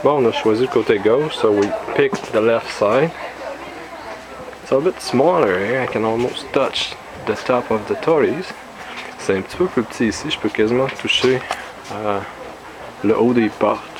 Bon, on a choisi le côté gauche, so we picked the left side. It's a bit smaller here, I can almost touch the top of the toriis. C'est un petit peu plus petit ici, je peux quasiment toucher euh, le haut des portes.